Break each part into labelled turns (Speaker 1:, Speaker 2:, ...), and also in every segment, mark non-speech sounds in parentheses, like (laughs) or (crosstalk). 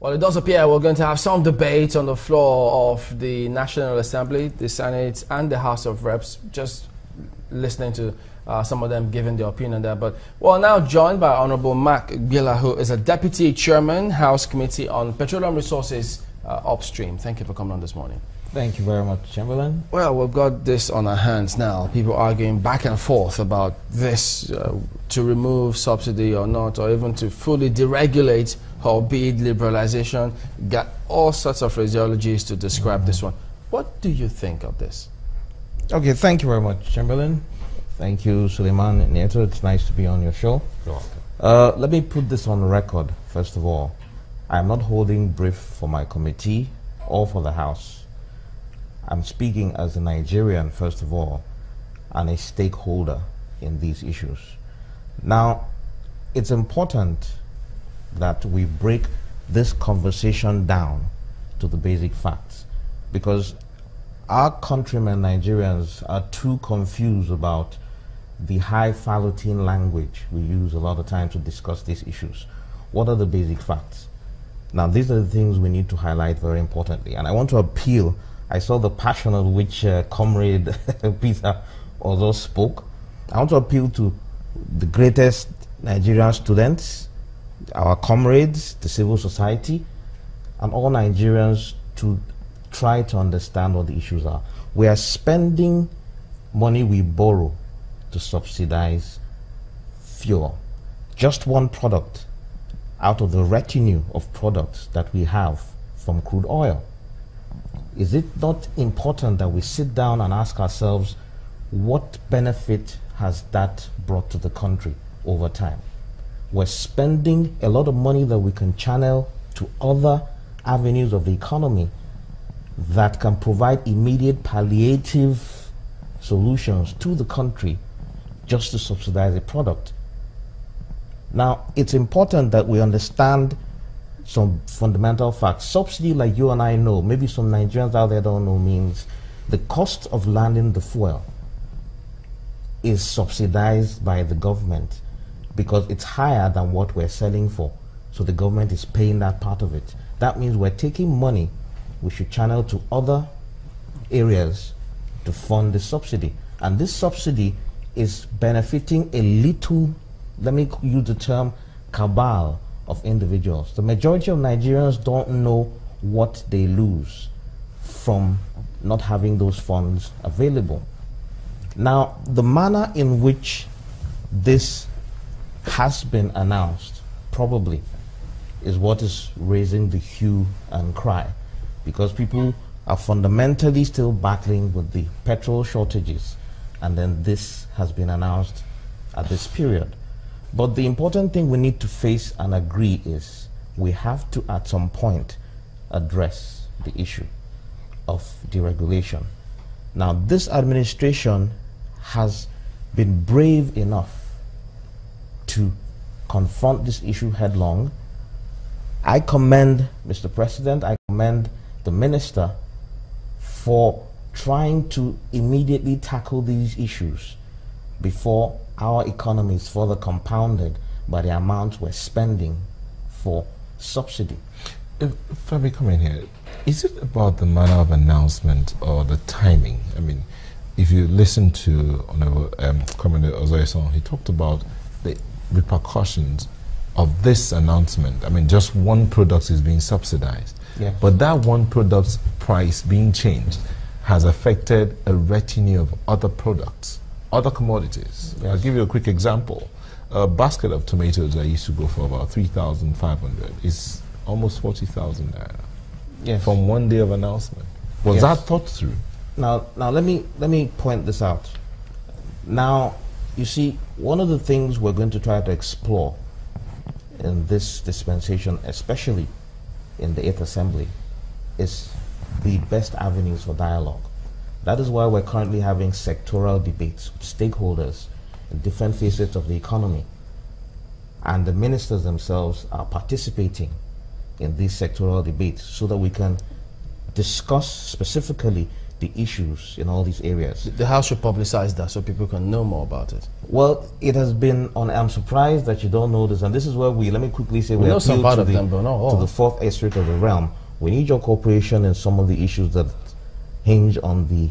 Speaker 1: Well, it does appear we're going to have some debate on the floor of the National Assembly, the Senate, and the House of Reps. Just listening to uh, some of them giving their opinion there. But we're now joined by Honorable Mark Gbillah, who is a Deputy Chairman, House Committee on Petroleum Resources uh, Upstream. Thank you for coming on this morning.
Speaker 2: Thank you very much, Chamberlain.
Speaker 1: Well, we've got this on our hands now. People arguing back and forth about this uh, to remove subsidy or not, or even to fully deregulate or albeit liberalization, got all sorts of phraseologies to describe mm -hmm. this one. What do you think of this?
Speaker 2: Okay, thank you very much, Chamberlain. Thank you, Suleiman Nieto. It's nice to be on your show. Uh, let me put this on record, first of all. I'm not holding brief for my committee or for the House. I'm speaking as a Nigerian, first of all, and a stakeholder in these issues. Now, it's important that we break this conversation down to the basic facts because our countrymen Nigerians are too confused about the highfalutin language we use a lot of times to discuss these issues. What are the basic facts? Now, these are the things we need to highlight very importantly. And I want to appeal. I saw the passion of which uh, Comrade (laughs) Peter also spoke. I want to appeal to the greatest Nigerian students, our comrades, the civil society, and all Nigerians to try to understand what the issues are. We are spending money we borrow to subsidize fuel. Just one product out of the retinue of products that we have from crude oil. Is it not important that we sit down and ask ourselves what benefit has that brought to the country over time? we're spending a lot of money that we can channel to other avenues of the economy that can provide immediate palliative solutions to the country just to subsidize a product. Now, it's important that we understand some fundamental facts. Subsidy, like you and I know, maybe some Nigerians out there don't know, means the cost of landing the fuel is subsidized by the government because it's higher than what we're selling for. So the government is paying that part of it. That means we're taking money we should channel to other areas to fund the subsidy. And this subsidy is benefiting a little, let me use the term, cabal of individuals. The majority of Nigerians don't know what they lose from not having those funds available. Now, the manner in which this has been announced, probably, is what is raising the hue and cry. Because people are fundamentally still battling with the petrol shortages, and then this has been announced at this period. But the important thing we need to face and agree is we have to, at some point, address the issue of deregulation. Now, this administration has been brave enough to confront this issue headlong. I commend Mr. President, I commend the minister for trying to immediately tackle these issues before our economy is further compounded by the amount we're spending for subsidy.
Speaker 3: If, if I may come in here, is it about the manner of announcement or the timing? I mean, if you listen to Honorable um, Commander Ozoeson, he talked about the repercussions of this announcement. I mean, just one product is being subsidized. Yeah. But that one product's price being changed has affected a retinue of other products, other commodities. Yes. I'll give you a quick example. A basket of tomatoes that used to go for about 3,500 is almost 40,000 naira. Yes. From one day of announcement. Was yes. that thought through?
Speaker 2: Now, now let me let me point this out. Now, you see, one of the things we're going to try to explore in this dispensation, especially in the Eighth Assembly, is the best avenues for dialogue. That is why we're currently having sectoral debates with stakeholders in different facets of the economy. And the ministers themselves are participating in these sectoral debates so that we can discuss specifically the issues in all these areas.
Speaker 1: The House should publicize that so people can know more about it.
Speaker 2: Well, it has been on. I'm surprised that you don't know this, and this is where we. Let me quickly say
Speaker 1: We know some part
Speaker 2: to
Speaker 1: of
Speaker 2: the,
Speaker 1: them, but not all.
Speaker 2: to the fourth estate of the realm. We need your cooperation in some of the issues that hinge on the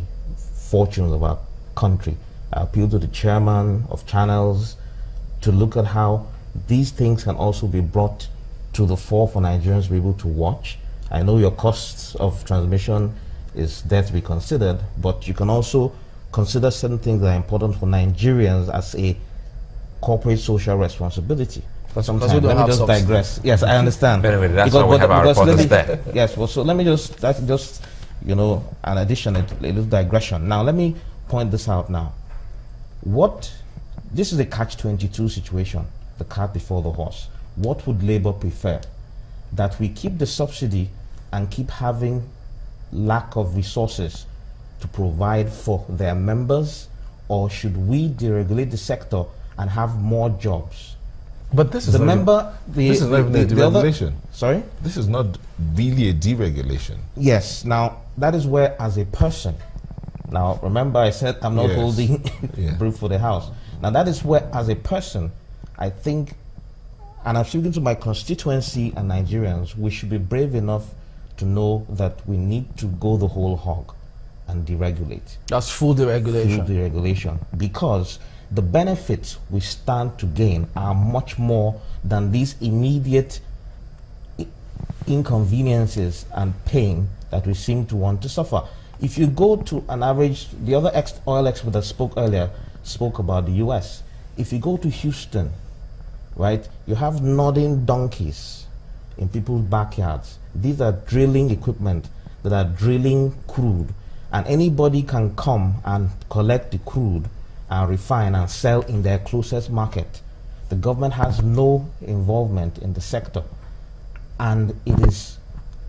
Speaker 2: fortunes of our country. I appeal to the chairman of channels to look at how these things can also be brought to the fore for Nigerians to be able to watch. I know your costs of transmission is there to be considered, but you can also consider certain things that are important for Nigerians as a corporate social responsibility.
Speaker 1: Because-
Speaker 2: Sometimes,
Speaker 1: because we don't
Speaker 2: let me just digress. Yes, I understand.
Speaker 4: But anyway, that's why we have our
Speaker 2: because
Speaker 4: there. (laughs)
Speaker 2: Yes, well, so let me just, that's just, you know, an addition, a, little digression. Now, let me point this out now. What, this is a catch-22 situation, the cart before the horse. What would Labour prefer? That we keep the subsidy and keep having lack of resources to provide for their members, or should we deregulate the sector and have more jobs?
Speaker 3: But this is
Speaker 2: The member, the,
Speaker 3: this is not
Speaker 2: the,
Speaker 3: a
Speaker 2: the other-
Speaker 3: deregulation.
Speaker 2: sorry?
Speaker 3: This is not really a deregulation.
Speaker 2: Yes. Now that is where, as a person, now remember I said I'm not
Speaker 3: Yes.
Speaker 2: holding (laughs)
Speaker 3: Yeah.
Speaker 2: for the house. Now that is where, as a person, I think, and I'm speaking to my constituency and Nigerians, we should be brave enough to know that we need to go the whole hog and deregulate
Speaker 1: That's full deregulation.
Speaker 2: deregulation because the benefits we stand to gain are much more than these immediate inconveniences and pain that we seem to want to suffer. If you go to an average, the other ex- oil expert that spoke earlier spoke about the US. If you go to Houston, right, you have nodding donkeys in people's backyards. These are drilling equipment that are drilling crude, and anybody can come and collect the crude and refine and sell in their closest market. The government has no involvement in the sector, and it is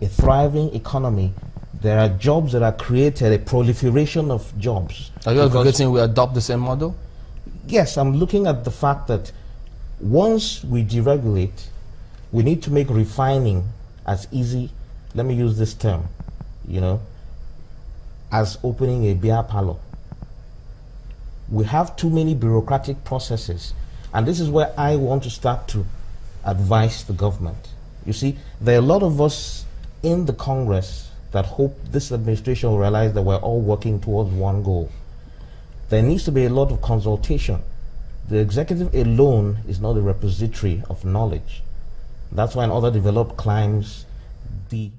Speaker 2: a thriving economy. There are jobs that are created, a proliferation of jobs.
Speaker 1: Are you advocating we adopt the same model?
Speaker 2: Yes, I'm looking at the fact that once we deregulate, we need to make refining as easy, let me use this term, you know, as opening a beer parlor. We have too many bureaucratic processes, and this is where I want to start to advise the government. You see, there are a lot of us in the Congress that hope this administration will realize that we're all working towards one goal there needs to be a lot of consultation. The executive alone is not a repository of knowledge. That's why in other developed climes, the